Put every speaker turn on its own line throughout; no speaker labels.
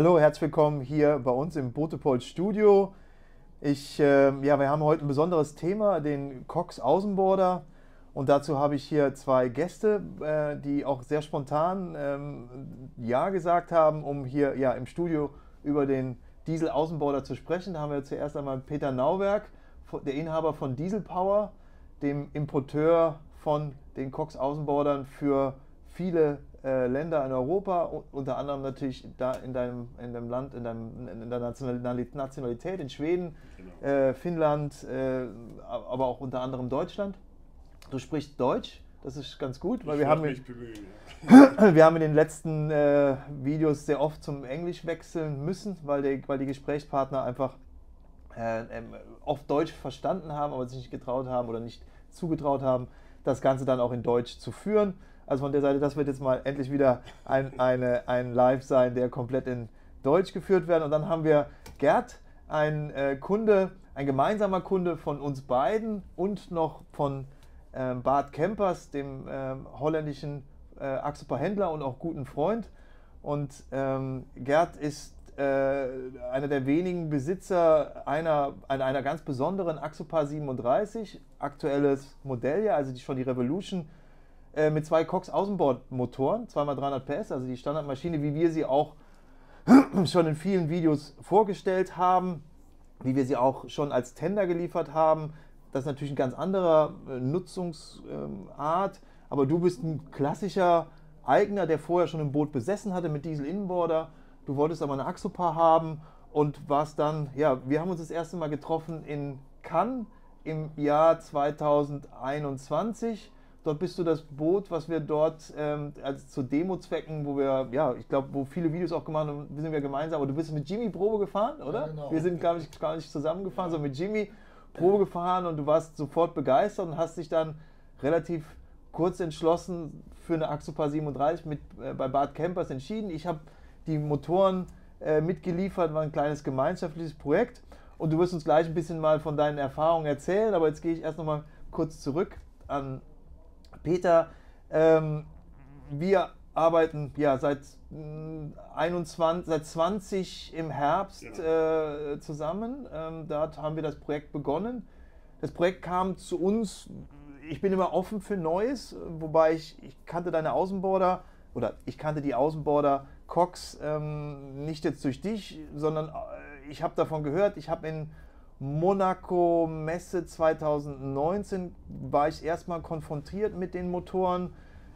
Hallo, herzlich willkommen hier bei uns im Botepol Studio. Ich, äh, ja, wir haben heute ein besonderes Thema, den Cox Außenborder. Und dazu habe ich hier zwei Gäste, äh, die auch sehr spontan ähm, Ja gesagt haben, um hier ja, im Studio über den Diesel Außenborder zu sprechen. Da haben wir zuerst einmal Peter Nauwerk, der Inhaber von Diesel Power, dem Importeur von den Cox Außenbordern für viele äh, Länder in Europa, unter anderem natürlich da in deinem, in deinem Land, in, deinem, in der Nationalität, in Schweden, genau. äh, Finnland, äh, aber auch unter anderem Deutschland. Du sprichst Deutsch, das ist ganz gut, weil ich wir haben, bemühen, ja. wir haben in den letzten äh, Videos sehr oft zum Englisch wechseln müssen, weil die, weil die Gesprächspartner einfach äh, ähm, oft Deutsch verstanden haben, aber sich nicht getraut haben oder nicht zugetraut haben, das Ganze dann auch in Deutsch zu führen. Also von der Seite, das wird jetzt mal endlich wieder ein, eine, ein Live sein, der komplett in Deutsch geführt wird. Und dann haben wir Gerd, ein äh, Kunde, ein gemeinsamer Kunde von uns beiden und noch von ähm, Bart Kempers, dem ähm, holländischen äh, Axopa-Händler und auch guten Freund. Und ähm, Gerd ist äh, einer der wenigen Besitzer einer, einer, einer ganz besonderen Axopa 37, aktuelles Modell ja, also die, schon die Revolution äh, mit zwei Cox Außenbordmotoren, 2x300 PS, also die Standardmaschine, wie wir sie auch schon in vielen Videos vorgestellt haben, wie wir sie auch schon als Tender geliefert haben. Das ist natürlich ein ganz anderer äh, Nutzungsart, ähm, aber du bist ein klassischer Eigner, der vorher schon ein Boot besessen hatte mit Diesel-Innenborder. Du wolltest aber eine Axopa haben und warst dann, ja, wir haben uns das erste Mal getroffen in Cannes im Jahr 2021 Dort bist du das Boot, was wir dort ähm, als zu Demo-Zwecken, wo wir, ja, ich glaube, wo viele Videos auch gemacht haben, sind wir gemeinsam. Aber du bist mit Jimmy Probe gefahren, oder? Ja, genau. Wir sind, glaube ich, gar nicht zusammengefahren, ja. sondern mit Jimmy Probe gefahren und du warst sofort begeistert und hast dich dann relativ kurz entschlossen für eine Axopa 37 mit, äh, bei Bad Campers entschieden. Ich habe die Motoren äh, mitgeliefert, war ein kleines gemeinschaftliches Projekt. Und du wirst uns gleich ein bisschen mal von deinen Erfahrungen erzählen, aber jetzt gehe ich erst noch mal kurz zurück an Peter, ähm, wir arbeiten ja seit 21, seit 20 im Herbst äh, zusammen. Ähm, dort haben wir das Projekt begonnen. Das Projekt kam zu uns. Ich bin immer offen für Neues, wobei ich, ich kannte deine Außenborder oder ich kannte die Außenborder Cox ähm, nicht jetzt durch dich, sondern äh, ich habe davon gehört. Ich habe in Monaco Messe 2019 war ich erstmal konfrontiert mit den Motoren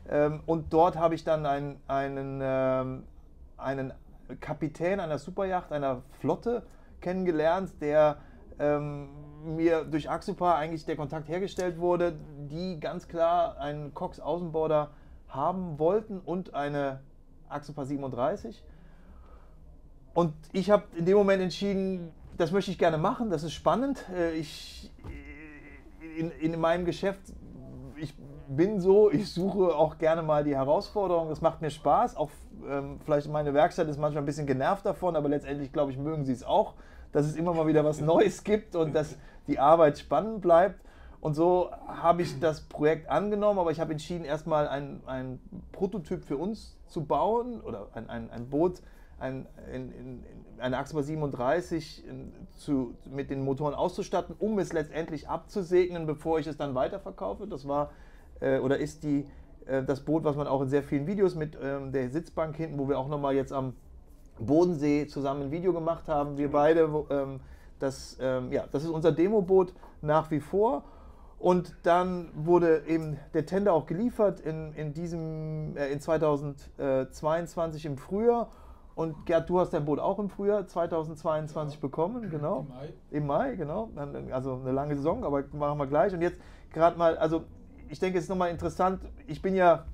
ähm, und dort habe ich dann einen, einen, ähm, einen Kapitän einer Superjacht, einer Flotte kennengelernt, der ähm, mir durch Axopa eigentlich der Kontakt hergestellt wurde, die ganz klar einen Cox Außenborder haben wollten und eine Axopa 37. Und ich habe in dem Moment entschieden, das möchte ich gerne machen, das ist spannend. Äh, ich, äh, in, in meinem Geschäft, ich bin so, ich suche auch gerne mal die Herausforderung, das macht mir Spaß. Auch ähm, vielleicht meine Werkstatt ist manchmal ein bisschen genervt davon, aber letztendlich, glaube ich, mögen sie es auch, dass es immer mal wieder was Neues gibt und dass die Arbeit spannend bleibt. Und so habe ich das Projekt angenommen, aber ich habe entschieden, erstmal ein, ein Prototyp für uns zu bauen oder ein, ein, ein Boot, ein, in, in, eine Achse 37 in, zu, mit den Motoren auszustatten, um es letztendlich abzusegnen, bevor ich es dann weiterverkaufe. Das war äh, oder ist die, äh, das Boot, was man auch in sehr vielen Videos mit ähm, der Sitzbank hinten, wo wir auch nochmal jetzt am Bodensee zusammen ein Video gemacht haben, wir beide. Wo, ähm, das, ähm, ja, das ist unser Demoboot nach wie vor. Und dann wurde eben der Tender auch geliefert in, in, diesem, äh, in 2022 im Frühjahr. Und Gerd, du hast dein Boot auch im Frühjahr 2022 ja. bekommen, genau. Im Mai. Im Mai, genau. Also eine lange Saison, aber machen wir gleich. Und jetzt gerade mal, also ich denke, es ist nochmal interessant. Ich bin ja,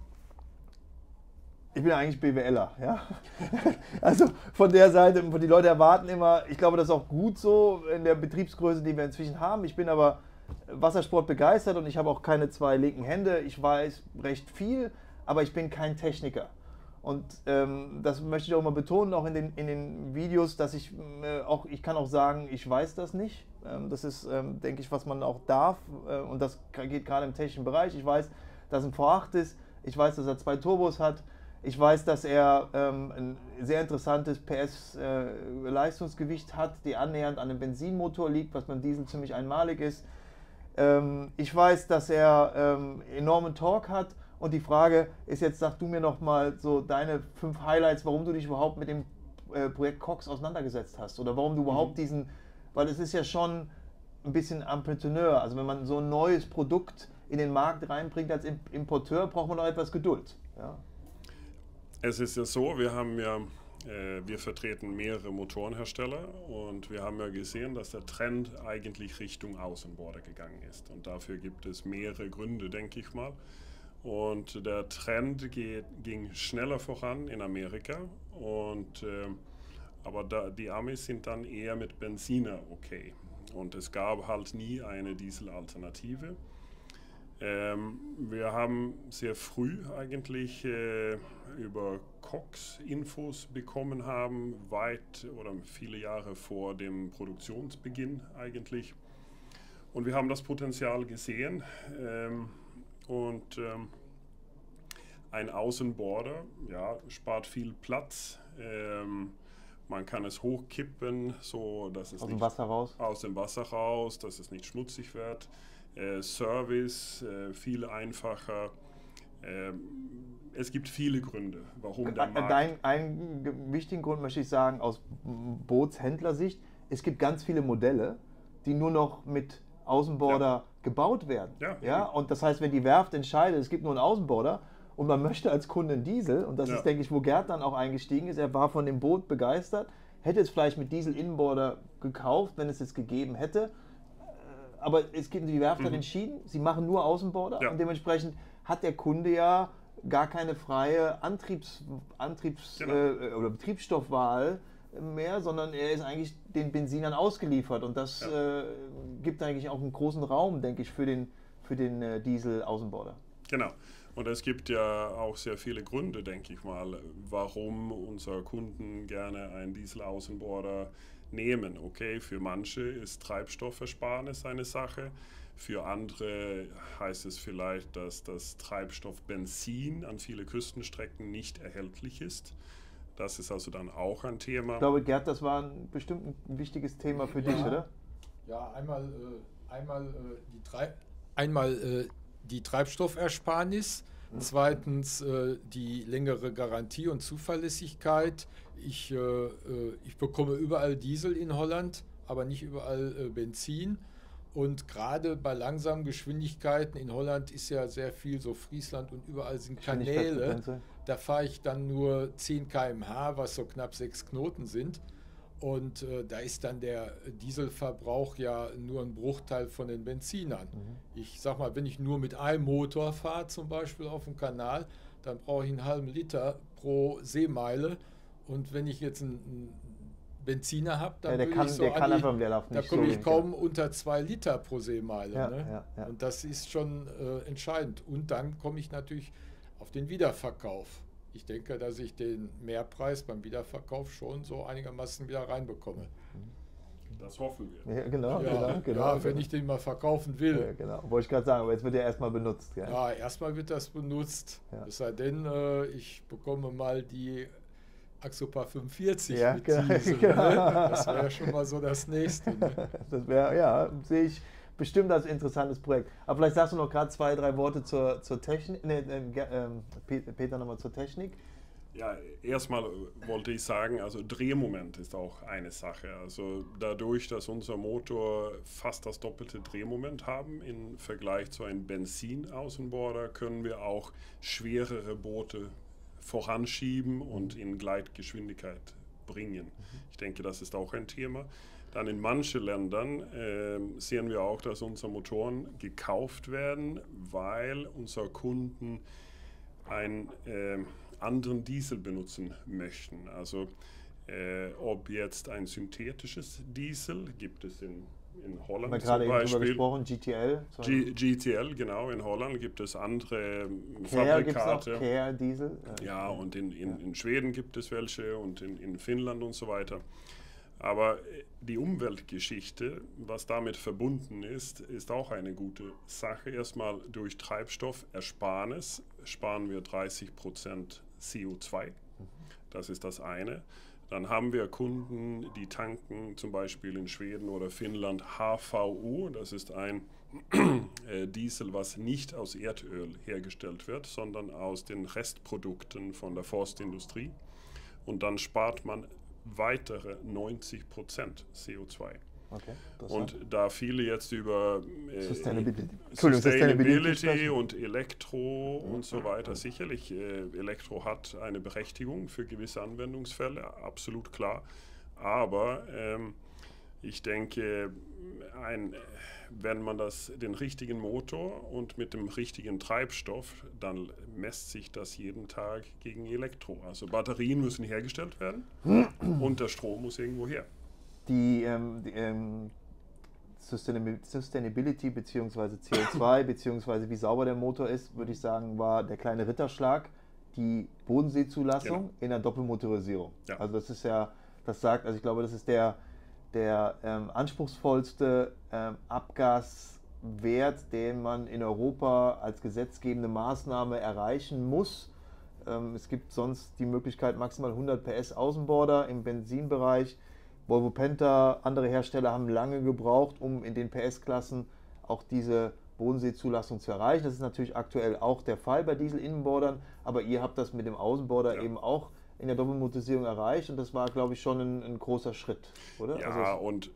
ich bin ja eigentlich BWLer, ja. also von der Seite, die Leute erwarten immer, ich glaube, das ist auch gut so in der Betriebsgröße, die wir inzwischen haben. Ich bin aber Wassersport begeistert und ich habe auch keine zwei linken Hände. Ich weiß recht viel, aber ich bin kein Techniker. Und ähm, das möchte ich auch mal betonen, auch in den, in den Videos, dass ich äh, auch, ich kann auch sagen, ich weiß das nicht. Ähm, das ist, ähm, denke ich, was man auch darf. Äh, und das geht gerade im technischen Bereich. Ich weiß, dass ein V8 ist. Ich weiß, dass er zwei Turbos hat. Ich weiß, dass er ähm, ein sehr interessantes PS-Leistungsgewicht äh, hat, die annähernd an einem Benzinmotor liegt, was beim Diesel ziemlich einmalig ist. Ähm, ich weiß, dass er ähm, enormen Torque hat. Und die Frage ist jetzt, sag du mir noch mal so deine fünf Highlights, warum du dich überhaupt mit dem äh, Projekt Cox auseinandergesetzt hast oder warum du überhaupt mhm. diesen, weil es ist ja schon ein bisschen Entrepreneur. Also wenn man so ein neues Produkt in den Markt reinbringt als Importeur, braucht man auch etwas Geduld. Ja.
Es ist ja so, wir haben ja, äh, wir vertreten mehrere Motorenhersteller und wir haben ja gesehen, dass der Trend eigentlich Richtung Außenborder gegangen ist. Und dafür gibt es mehrere Gründe, denke ich mal. Und der Trend geht, ging schneller voran in Amerika und äh, aber da, die Amis sind dann eher mit Benziner okay. Und es gab halt nie eine Dieselalternative. Ähm, wir haben sehr früh eigentlich äh, über Cox Infos bekommen haben, weit oder viele Jahre vor dem Produktionsbeginn eigentlich. Und wir haben das Potenzial gesehen ähm, und ähm, ein Außenborder ja, spart viel Platz. Ähm, man kann es hochkippen, so dass es
aus dem Wasser raus.
Aus dem Wasser raus, dass es nicht schmutzig wird. Äh, Service äh, viel einfacher. Äh, es gibt viele Gründe, warum der
Markt. Dein, einen wichtigen Grund möchte ich sagen aus Bootshändlersicht: Es gibt ganz viele Modelle, die nur noch mit Außenborder ja. gebaut werden. Ja, ja? Und das heißt, wenn die Werft entscheidet, es gibt nur einen Außenborder, und man möchte als Kunde einen Diesel, und das ist, denke ich, wo Gerd dann auch eingestiegen ist, er war von dem Boot begeistert, hätte es vielleicht mit Diesel-Innenborder gekauft, wenn es es gegeben hätte. Äh, aber es gibt, die Werft mhm. hat entschieden, sie machen nur Außenborder und dementsprechend hat der Kunde ja gar keine freie Antriebs, Antriebs genau. äh, oder Betriebsstoffwahl mehr, sondern er ist eigentlich den Benzinern ausgeliefert und das ja. äh, gibt eigentlich auch einen großen Raum, denke ich, für den, für den äh, Diesel-Außenborder.
Genau. Und es gibt ja auch sehr viele Gründe, denke ich mal, warum unsere Kunden gerne einen Diesel-Außenborder nehmen. Okay, für manche ist Treibstoffersparnis eine Sache. Für andere heißt es vielleicht, dass das Treibstoff Benzin an viele Küstenstrecken nicht erhältlich ist. Das ist also dann auch ein Thema.
Ich glaube, Gerd, das war ein bestimmt ein wichtiges Thema für ja. dich, oder?
Ja, einmal, äh, einmal, äh, die, Treib einmal äh, die Treibstoffersparnis, zweitens äh, die längere Garantie und Zuverlässigkeit. Ich, äh, äh, ich bekomme überall Diesel in Holland, aber nicht überall äh, Benzin. Und gerade bei langsamen Geschwindigkeiten in Holland ist ja sehr viel so Friesland und überall sind Kanäle. Da fahre ich dann nur 10 km/h, was so knapp 6 Knoten sind. Und äh, da ist dann der Dieselverbrauch ja nur ein Bruchteil von den Benzinern. Mhm. Ich sag mal, wenn ich nur mit einem Motor fahre, zum Beispiel auf dem Kanal, dann brauche ich einen halben Liter pro Seemeile. Und wenn ich jetzt einen Benziner habe, dann ja, kann, ich so kann die, da komme ich kaum unter zwei Liter pro Seemeile. Ja, ne? ja, Und das ist schon äh, entscheidend. Und dann komme ich natürlich auf den Wiederverkauf ich denke, dass ich den Mehrpreis beim Wiederverkauf schon so einigermaßen wieder reinbekomme.
Das hoffen wir.
Ja, genau,
ja,
genau,
genau, ja, wenn ich den mal verkaufen will. Ja,
genau, wollte ich gerade sagen, aber jetzt wird er erstmal benutzt.
Gell? Ja, erstmal wird das benutzt. Ja. Es sei denn, äh, ich bekomme mal die Axopa 45 ja, mit genau, Diesel, genau. Ne? Das wäre schon mal so das Nächste. Ne?
Das wäre, ja, sehe ich bestimmt als interessantes Projekt. Aber vielleicht sagst du noch gerade zwei, drei Worte zur, zur Technik. Nee, äh, Peter nochmal zur Technik.
Ja, erstmal wollte ich sagen, also Drehmoment ist auch eine Sache. Also dadurch, dass unser Motor fast das doppelte Drehmoment haben im Vergleich zu einem Benzin-Außenborder, können wir auch schwerere Boote voranschieben und in Gleitgeschwindigkeit bringen. Mhm. Ich denke, das ist auch ein Thema. Dann in manchen Ländern äh, sehen wir auch, dass unsere Motoren gekauft werden, weil unsere Kunden einen äh, anderen Diesel benutzen möchten. Also äh, ob jetzt ein synthetisches Diesel gibt es in, in Holland
Haben wir gerade zum Beispiel. gesprochen, GTL.
G GTL, genau. In Holland gibt es andere
Care Fabrikate. Care Diesel.
Ja, und in, in, in Schweden gibt es welche und in, in Finnland und so weiter. Aber äh, die Umweltgeschichte, was damit verbunden ist, ist auch eine gute Sache. Erstmal durch Treibstoffersparnis sparen wir 30 Prozent CO2. Das ist das eine. Dann haben wir Kunden, die tanken zum Beispiel in Schweden oder Finnland HVU. Das ist ein äh, Diesel, was nicht aus Erdöl hergestellt wird, sondern aus den Restprodukten von der Forstindustrie. Und dann spart man weitere 90 Prozent CO2. Okay, und da viele jetzt über äh, Sustainability, Sustainability und Elektro und so weiter, sicherlich, äh, Elektro hat eine Berechtigung für gewisse Anwendungsfälle, absolut klar. Aber ähm, ich denke, ein, wenn man das, den richtigen Motor und mit dem richtigen Treibstoff, dann messt sich das jeden Tag gegen Elektro. Also Batterien müssen hergestellt werden und der Strom muss irgendwo her
die, ähm, die ähm, Sustainability bzw. CO2 bzw. wie sauber der Motor ist, würde ich sagen, war der kleine Ritterschlag, die Bodenseezulassung genau. in der Doppelmotorisierung. Ja. Also das ist ja, das sagt, also ich glaube, das ist der, der ähm, anspruchsvollste ähm, Abgaswert, den man in Europa als gesetzgebende Maßnahme erreichen muss. Ähm, es gibt sonst die Möglichkeit maximal 100 PS Außenborder im Benzinbereich. Volvo Penta, andere Hersteller haben lange gebraucht, um in den PS-Klassen auch diese Bodenseezulassung zu erreichen. Das ist natürlich aktuell auch der Fall bei Diesel-Innenbordern, aber ihr habt das mit dem Außenborder ja. eben auch in der Doppelmotorisierung erreicht und das war, glaube ich, schon ein, ein großer Schritt, oder?
Ja, also, und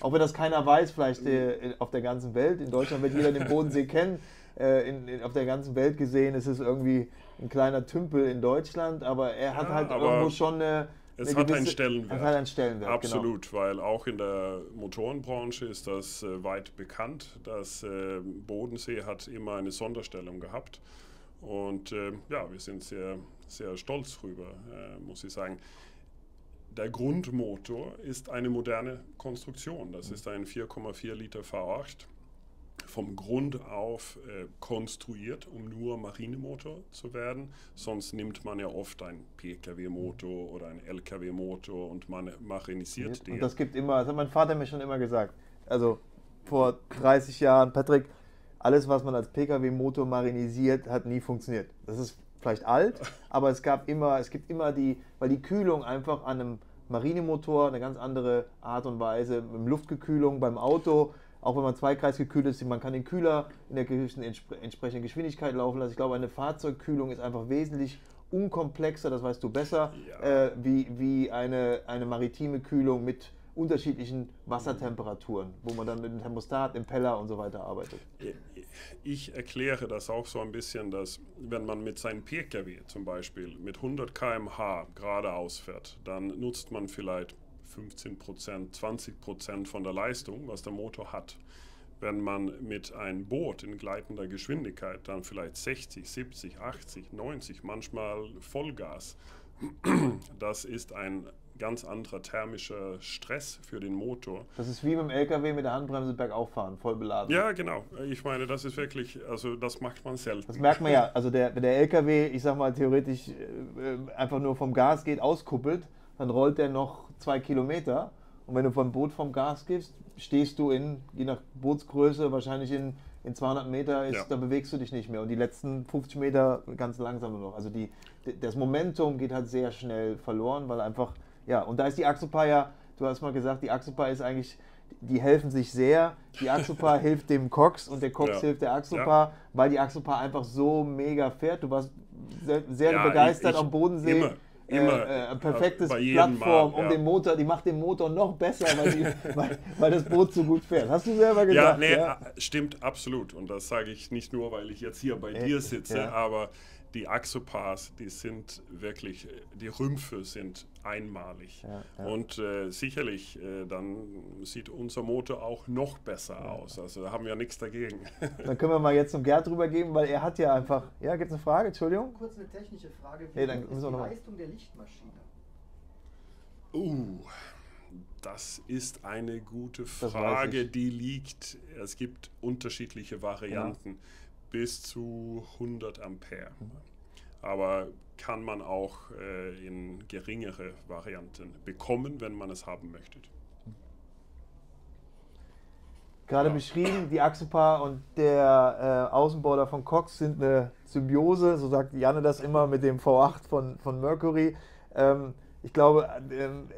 auch wenn das keiner weiß, vielleicht äh, auf der ganzen Welt, in Deutschland wird jeder den Bodensee kennen, äh, in, in, auf der ganzen Welt gesehen ist es irgendwie ein kleiner Tümpel in Deutschland, aber er hat ja, halt irgendwo schon eine
es hat einen Stellenwert.
Es hat einen Stellenwert.
Genau. Absolut, genau. weil auch in der Motorenbranche ist das äh, weit bekannt. dass äh, Bodensee hat immer eine Sonderstellung gehabt. Und äh, ja, wir sind sehr, sehr stolz drüber, äh, muss ich sagen. Der Grundmotor ist eine moderne Konstruktion. Das ist ein 4,4 Liter V8 vom Grund auf äh, konstruiert, um nur Marinemotor zu werden. Sonst nimmt man ja oft einen Pkw-Motor oder einen Lkw-Motor und man marinisiert
den. Und das gibt immer, das hat mein Vater mir schon immer gesagt. Also vor 30 Jahren, Patrick, alles, was man als Pkw-Motor marinisiert, hat nie funktioniert. Das ist vielleicht alt, aber es gab immer, es gibt immer die, weil die Kühlung einfach an einem Marinemotor eine ganz andere Art und Weise, mit Luftgekühlung beim Auto auch wenn man zweikreisgekühlt ist, man kann den Kühler in der entsprechenden Geschwindigkeit laufen lassen. Ich glaube, eine Fahrzeugkühlung ist einfach wesentlich unkomplexer, das weißt du besser, ja. äh, wie, wie eine, eine maritime Kühlung mit unterschiedlichen Wassertemperaturen, wo man dann mit dem Thermostat, Impeller und so weiter arbeitet.
Ich erkläre das auch so ein bisschen, dass wenn man mit seinem Pkw zum Beispiel mit 100 km/h geradeaus fährt, dann nutzt man vielleicht 15 Prozent, 20 Prozent von der Leistung, was der Motor hat. Wenn man mit einem Boot in gleitender Geschwindigkeit dann vielleicht 60, 70, 80, 90, manchmal Vollgas, das ist ein ganz anderer thermischer Stress für den Motor.
Das ist wie dem LKW mit der Handbremse bergauf fahren, voll beladen.
Ja, genau. Ich meine, das ist wirklich, also das macht man selten.
Das merkt man ja. Also der, der LKW, ich sag mal theoretisch, äh, einfach nur vom Gas geht, auskuppelt, dann rollt der noch zwei Kilometer. Und wenn du vom Boot vom Gas gibst, stehst du in, je nach Bootsgröße, wahrscheinlich in, in 200 Meter, ist, ja. da bewegst du dich nicht mehr. Und die letzten 50 Meter ganz langsam nur noch. Also die, das Momentum geht halt sehr schnell verloren, weil einfach, ja, und da ist die Axopa ja, du hast mal gesagt, die Axopa ist eigentlich, die helfen sich sehr. Die Axopa hilft dem Cox und der Cox ja. hilft der Axopa, ja. weil die Axopa einfach so mega fährt. Du warst sehr, sehr begeistert ich, ich, am Bodensee. Immer immer äh, äh, perfektes Plattform Mal, ja. um den Motor, die macht den Motor noch besser, weil, die, weil, weil, das Boot so gut fährt. Hast du selber gesagt?
Ja, nee, ja. stimmt absolut. Und das sage ich nicht nur, weil ich jetzt hier bei äh, dir sitze, ja. aber die Axopars, die sind wirklich, die Rümpfe sind einmalig. Ja, ja. Und äh, sicherlich, äh, dann sieht unser Motor auch noch besser ja. aus. Also da haben wir nichts dagegen.
Dann können wir mal jetzt zum Gerd rübergeben, weil er hat ja einfach. Ja, gibt es eine Frage? Entschuldigung?
Kurz eine technische Frage. Wie nee, dann ist die Leistung der Lichtmaschine?
Uh, das ist eine gute Frage, die liegt. Es gibt unterschiedliche Varianten bis zu 100 Ampere. Aber kann man auch äh, in geringere Varianten bekommen, wenn man es haben möchte.
gerade ja. beschrieben, die Axopa und der äh, Außenborder von Cox sind eine Symbiose, so sagt Janne das immer mit dem V8 von, von Mercury. Ähm, ich glaube, ähm,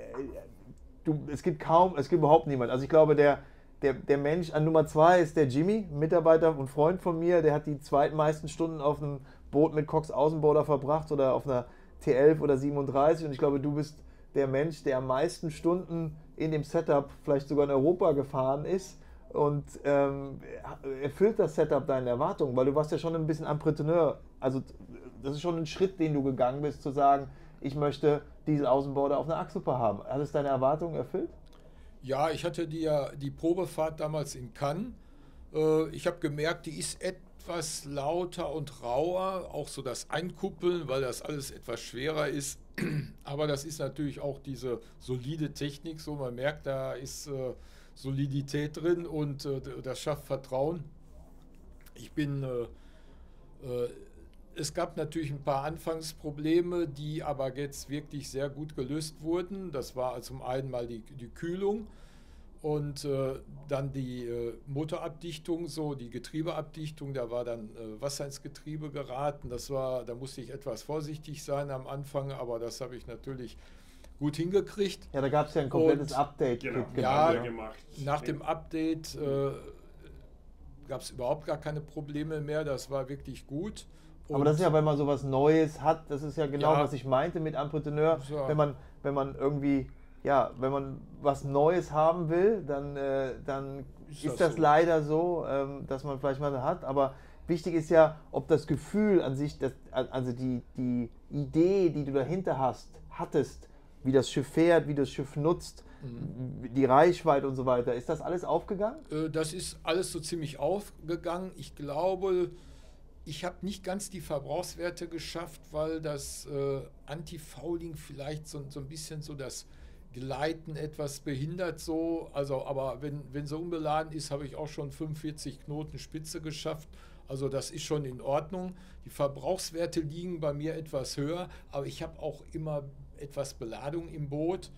du, es gibt kaum, es gibt überhaupt niemand. Also ich glaube, der, der, der Mensch an Nummer zwei ist der Jimmy, Mitarbeiter und Freund von mir, der hat die zweitmeisten Stunden auf einem Boot mit Cox Außenborder verbracht oder auf einer T11 oder 37 und ich glaube, du bist der Mensch, der am meisten Stunden in dem Setup vielleicht sogar in Europa gefahren ist und ähm, erfüllt das Setup deine Erwartungen, weil du warst ja schon ein bisschen Entrepreneur. Also das ist schon ein Schritt, den du gegangen bist, zu sagen, ich möchte Diesel-Außenborder auf einer Achsuppe haben. Hat es deine Erwartungen erfüllt?
Ja, ich hatte die, die Probefahrt damals in Cannes. Äh, ich habe gemerkt, die ist etwas lauter und rauer, auch so das Einkuppeln, weil das alles etwas schwerer ist. Aber das ist natürlich auch diese solide Technik, so man merkt, da ist äh, Solidität drin und äh, das schafft Vertrauen. Ich bin, es gab natürlich ein paar Anfangsprobleme, die aber jetzt wirklich sehr gut gelöst wurden. Das war zum einen mal die, die Kühlung und äh, dann die äh, Motorabdichtung, so die Getriebeabdichtung, da war dann äh, Wasser ins Getriebe geraten. Das war, da musste ich etwas vorsichtig sein am Anfang, aber das habe ich natürlich gut hingekriegt.
Ja, da gab es ja ein komplettes und, Update.
Genau, ja, gemacht. nach dem Update äh, gab es überhaupt gar keine Probleme mehr. Das war wirklich gut.
Und Aber das ist ja, wenn man sowas Neues hat, das ist ja genau, ja, was ich meinte mit Entrepreneur. Ja. Wenn, man, wenn man irgendwie, ja, wenn man was Neues haben will, dann, äh, dann ist, ist das, so? leider so, ähm, dass man vielleicht mal hat. Aber wichtig ist ja, ob das Gefühl an sich, das, also die, die Idee, die du dahinter hast, hattest, wie das Schiff fährt, wie das Schiff nutzt, mhm. die Reichweite und so weiter. Ist das alles aufgegangen?
Äh, das ist alles so ziemlich aufgegangen. Ich glaube, ich habe nicht ganz die Verbrauchswerte geschafft, weil das äh, Anti-Fouling vielleicht so, so ein bisschen so das Gleiten etwas behindert so. Also, aber wenn, wenn so unbeladen ist, habe ich auch schon 45 Knoten Spitze geschafft. Also das ist schon in Ordnung. Die Verbrauchswerte liegen bei mir etwas höher, aber ich habe auch immer etwas Beladung im Boot.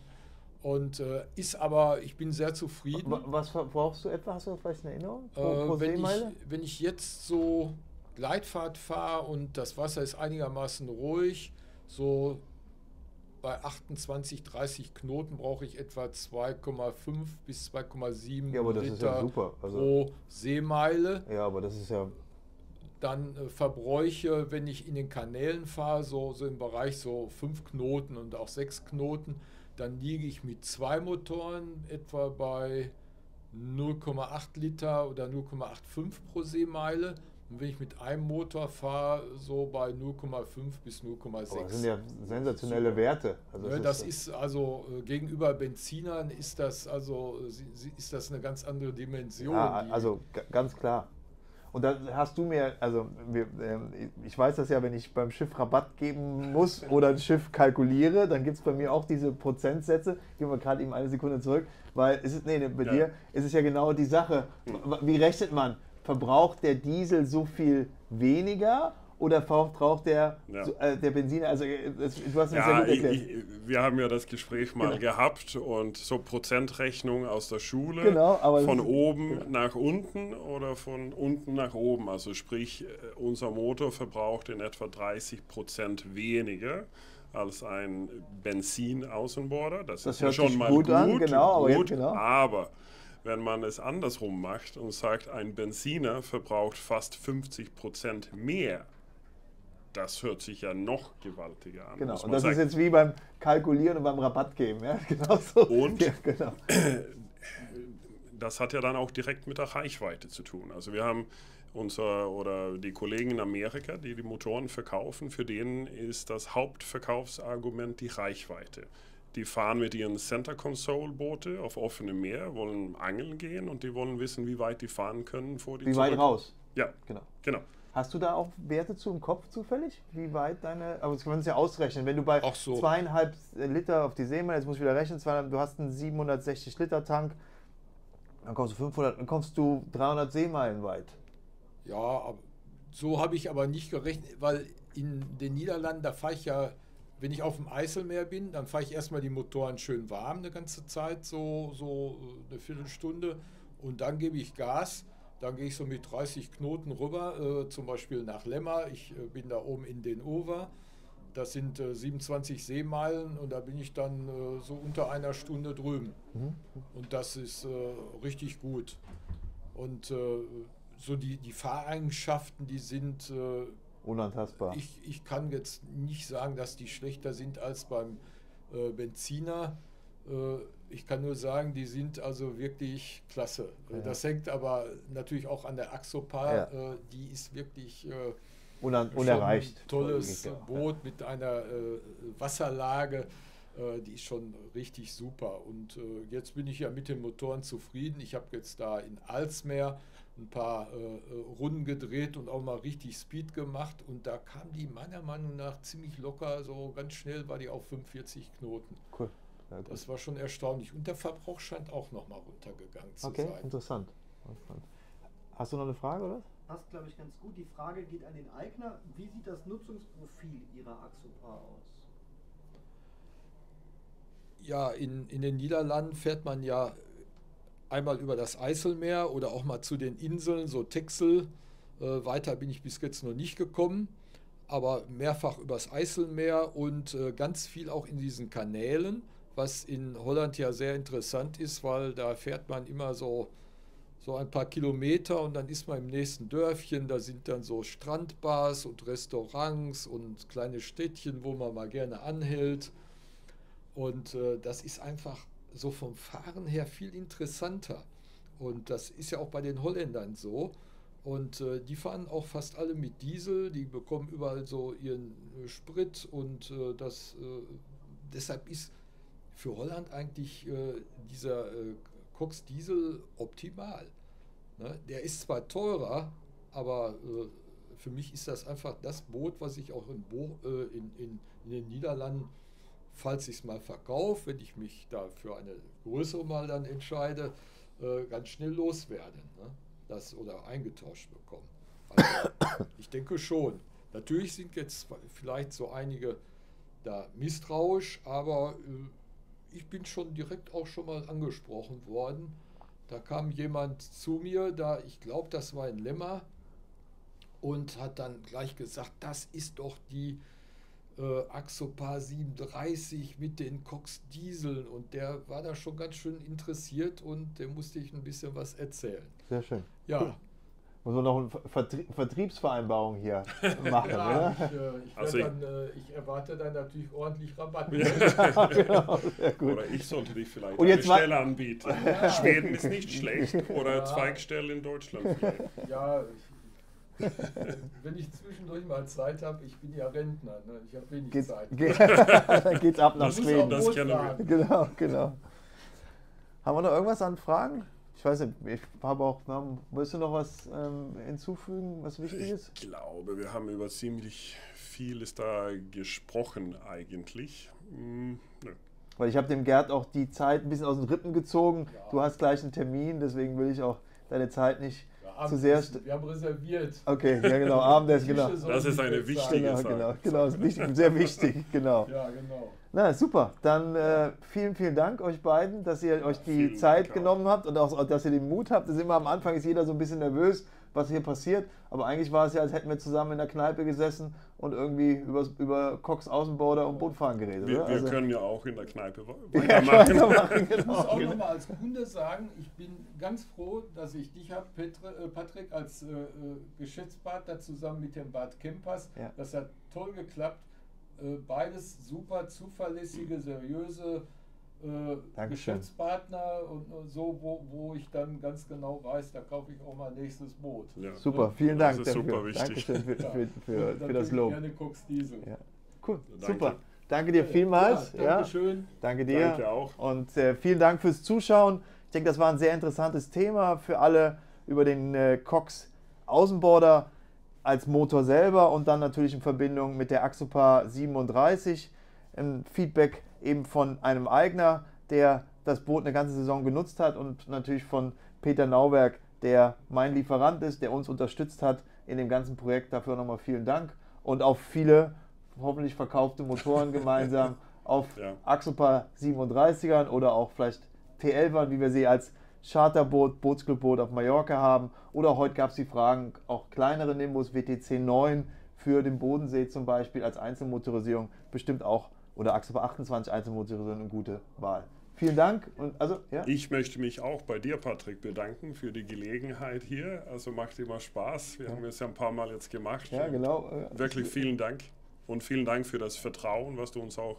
Und äh, ist aber, ich bin sehr zufrieden.
Was brauchst du etwa? Hast du vielleicht eine Erinnerung?
Pro, pro äh, wenn, ich, wenn ich jetzt so Gleitfahrt fahre und das Wasser ist einigermaßen ruhig, so bei 28, 30 Knoten brauche ich etwa 2,5 bis 2,7 ja, Liter
ja
also, pro Seemeile.
Ja, aber das ist ja
dann äh, Verbräuche, wenn ich in den Kanälen fahre, so, so im Bereich so 5 Knoten und auch 6 Knoten, dann liege ich mit zwei Motoren etwa bei 0,8 Liter oder 0,85 pro Seemeile. Und wenn ich mit einem Motor fahre, so bei 0,5 bis 0,6.
Das sind ja sensationelle. Werte.
Also das, ja, das ist, ist also äh, gegenüber Benzinern ist das also ist das eine ganz andere Dimension. Ja,
also ganz klar. Und da hast du mir, also wir, ähm, ich weiß das ja, wenn ich beim Schiff Rabatt geben muss oder ein Schiff kalkuliere, dann gibt es bei mir auch diese Prozentsätze. Gehen wir gerade eben eine Sekunde zurück, weil es ist, nee, bei ja. dir ist es ja genau die Sache. Wie rechnet man? Verbraucht der Diesel so viel weniger oder braucht der, ja. äh, der Benziner, also äh, das,
du hast es ja, sehr gut erklärt. Ich, wir haben ja das Gespräch mal genau. gehabt und so Prozentrechnung aus der Schule,
genau,
von oben genau. nach unten oder von unten nach oben. Also sprich, äh, unser Motor verbraucht in etwa 30 Prozent weniger als ein Benzin-Außenborder. Das, das, ist ja schon mal gut, gut, an,
genau,
gut, aber, genau. aber wenn man es andersrum macht und sagt, ein Benziner verbraucht fast 50 Prozent mehr das hört sich ja noch gewaltiger an.
Genau, und das sagen. ist jetzt wie beim Kalkulieren und beim Rabatt geben. Ja?
Genau so. Und ja, genau. das hat ja dann auch direkt mit der Reichweite zu tun. Also wir haben unser oder die Kollegen in Amerika, die die Motoren verkaufen, für denen ist das Hauptverkaufsargument die Reichweite. Die fahren mit ihren Center Console Boote auf offenem Meer, wollen angeln gehen und die wollen wissen, wie weit die fahren können vor die
Wie zurück. weit raus?
Ja, genau. genau.
Hast du da auch Werte zu im Kopf zufällig? Wie weit deine. Aber das können wir uns ja ausrechnen. Wenn du bei so. zweieinhalb Liter auf die See, jetzt muss ich wieder rechnen, du hast einen 760 Liter Tank, dann kommst du 500, dann kommst du 300 Seemeilen weit.
Ja, so habe ich aber nicht gerechnet, weil in den Niederlanden, da fahre ich ja, wenn ich auf dem Eiselmeer bin, dann fahre ich erstmal die Motoren schön warm eine ganze Zeit, so, so eine Viertelstunde und dann gebe ich Gas. Dann gehe ich so mit 30 Knoten rüber, äh, zum Beispiel nach Lemmer. Ich äh, bin da oben in den Over. Das sind äh, 27 Seemeilen und da bin ich dann äh, so unter einer Stunde drüben. Mhm. Und das ist äh, richtig gut. Und äh, so die, die Fahreigenschaften, die sind
unantastbar.
Ich, ich kann jetzt nicht sagen, dass die schlechter sind als beim Benziner ich kann nur sagen, die sind also wirklich klasse. Ja. Das hängt aber natürlich auch an der Axopar. Ja. Äh, die ist wirklich äh,
Unan unerreicht.
Ein tolles ja. Boot mit einer äh, Wasserlage. Die ist schon richtig super. Und jetzt bin ich ja mit den Motoren zufrieden. Ich habe jetzt da in Alsmeer ein paar Runden gedreht und auch mal richtig Speed gemacht. Und da kam die meiner Meinung nach ziemlich locker, so ganz schnell war die auf 45 Knoten. Cool. Ja, das war schon erstaunlich. Und der Verbrauch scheint auch nochmal runtergegangen zu
okay,
sein.
Okay, interessant. Hast du noch eine Frage, oder?
Passt, glaube ich, ganz gut. Die Frage geht an den Eigner. Wie sieht das Nutzungsprofil Ihrer Axopar aus?
Ja, in, in den Niederlanden fährt man ja einmal über das Eiselmeer oder auch mal zu den Inseln, so Texel. Äh, weiter bin ich bis jetzt noch nicht gekommen, aber mehrfach übers Eiselmeer und äh, ganz viel auch in diesen Kanälen was in Holland ja sehr interessant ist, weil da fährt man immer so, so ein paar Kilometer und dann ist man im nächsten Dörfchen, da sind dann so Strandbars und Restaurants und kleine Städtchen, wo man mal gerne anhält. Und äh, das ist einfach so vom Fahren her viel interessanter. Und das ist ja auch bei den Holländern so. Und äh, die fahren auch fast alle mit Diesel, die bekommen überall so ihren äh, Sprit und äh, das äh, deshalb ist für Holland eigentlich äh, dieser äh, Cox Diesel optimal. Ne? Der ist zwar teurer, aber äh, für mich ist das einfach das Boot, was ich auch in, Bo in, in, in, den Niederlanden, falls ich es mal verkaufe, wenn ich mich da für eine größere mal dann entscheide, äh, ganz schnell loswerden. Ne? Das oder eingetauscht bekommen. Also, ich denke schon. Natürlich sind jetzt vielleicht so einige da misstrauisch, aber äh, ich bin schon direkt auch schon mal angesprochen worden. Da kam jemand zu mir, da ich glaube, das war ein Lemmer, und hat dann gleich gesagt, das ist doch die äh, Axopar 37 mit den Cox Dieseln. Und der war da schon ganz schön interessiert und dem musste ich ein bisschen was erzählen.
Sehr schön.
Ja,
muss man noch eine Vertrie Vertriebsvereinbarung hier machen, ja, oder?
Ich, äh, ich, also dann, äh, ich, erwarte dann natürlich ordentlich Rabatt.
ja, genau, oder ich sollte dich vielleicht
Und jetzt
eine Stelle anbieten. Ja. Schweden ist nicht schlecht. Oder ja. Zweigstelle in Deutschland vielleicht.
Ja, ich, wenn ich zwischendurch mal Zeit habe, ich bin ja Rentner, ne? ich habe wenig geht's, Zeit.
Geht, dann geht's ab nach Schweden.
Das kennen wir.
Genau, genau. Haben wir noch irgendwas an Fragen? Ich weiß nicht, ich habe auch, willst du noch was ähm, hinzufügen, was wichtig ist?
Ich glaube, wir haben über ziemlich vieles da gesprochen eigentlich. Hm,
ne. Weil ich habe dem Gerd auch die Zeit ein bisschen aus den Rippen gezogen. Ja. Du hast gleich einen Termin, deswegen will ich auch deine Zeit nicht ja, zu sehr.
Wir haben reserviert.
Okay, ja genau, Abendessen, genau.
Das ist eine wichtige
genau,
Sache.
Genau, genau, ist wichtig, sehr wichtig, genau.
Ja, genau.
Na super, dann äh, vielen, vielen Dank euch beiden, dass ihr euch die Zeit genommen habt und auch, dass ihr den Mut habt. Das ist immer am Anfang ist jeder so ein bisschen nervös, was hier passiert. Aber eigentlich war es ja, als hätten wir zusammen in der Kneipe gesessen und irgendwie über, über Cox Außenborder und Bootfahren geredet.
Wir, wir also, können ja auch in der Kneipe weitermachen.
Ja, weitermachen genau. Ich muss auch nochmal als Kunde sagen, ich bin ganz froh, dass ich dich habe, äh, Patrick, als äh, äh, Geschäftspartner zusammen mit dem Bad Kempers. Ja. Das hat toll geklappt. Äh, beides super zuverlässige, seriöse äh, Geschäftspartner und so, wo, wo ich dann ganz genau weiß, da kaufe ich auch mal nächstes Boot.
Ja. Super, vielen Dank
das ist dafür. Super wichtig.
Dankeschön für, für, für, für das Lob.
Gerne Cox Diesel.
Ja. Cool, Danke. super. Danke dir vielmals.
Ja, Dankeschön.
Ja. Danke dir.
Danke auch.
Und äh, vielen Dank fürs Zuschauen. Ich denke, das war ein sehr interessantes Thema für alle über den äh, Cox Außenborder als Motor selber und dann natürlich in Verbindung mit der Axopar 37. Ein Feedback eben von einem Eigner, der das Boot eine ganze Saison genutzt hat und natürlich von Peter Nauwerk, der mein Lieferant ist, der uns unterstützt hat in dem ganzen Projekt. Dafür nochmal vielen Dank und auf viele hoffentlich verkaufte Motoren gemeinsam auf ja. Axopar 37ern oder auch vielleicht T11ern, wie wir sie als Charterboot, Bootsclubboot auf Mallorca haben. Oder heute gab es die Fragen, auch kleinere Nimbus, WTC 9 für den Bodensee zum Beispiel als Einzelmotorisierung bestimmt auch, oder Axopa 28 Einzelmotorisierung eine gute Wahl. Vielen Dank. Und also,
ja. Ich möchte mich auch bei dir, Patrick, bedanken für die Gelegenheit hier. Also macht immer Spaß. Wir ja. haben es ja ein paar Mal jetzt gemacht.
Ja, genau.
Wirklich vielen Dank. Und vielen Dank für das Vertrauen, was du uns auch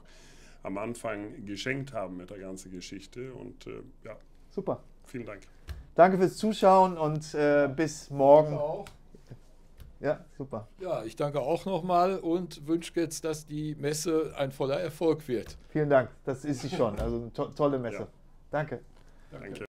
am Anfang geschenkt haben mit der ganzen Geschichte. Und äh, ja.
Super.
Vielen Dank.
Danke fürs Zuschauen und äh, bis morgen. Ja, super.
Ja, ich danke auch nochmal und wünsche jetzt, dass die Messe ein voller Erfolg wird.
Vielen Dank, das ist sie schon. Also eine to tolle Messe. Ja. Danke.
Danke.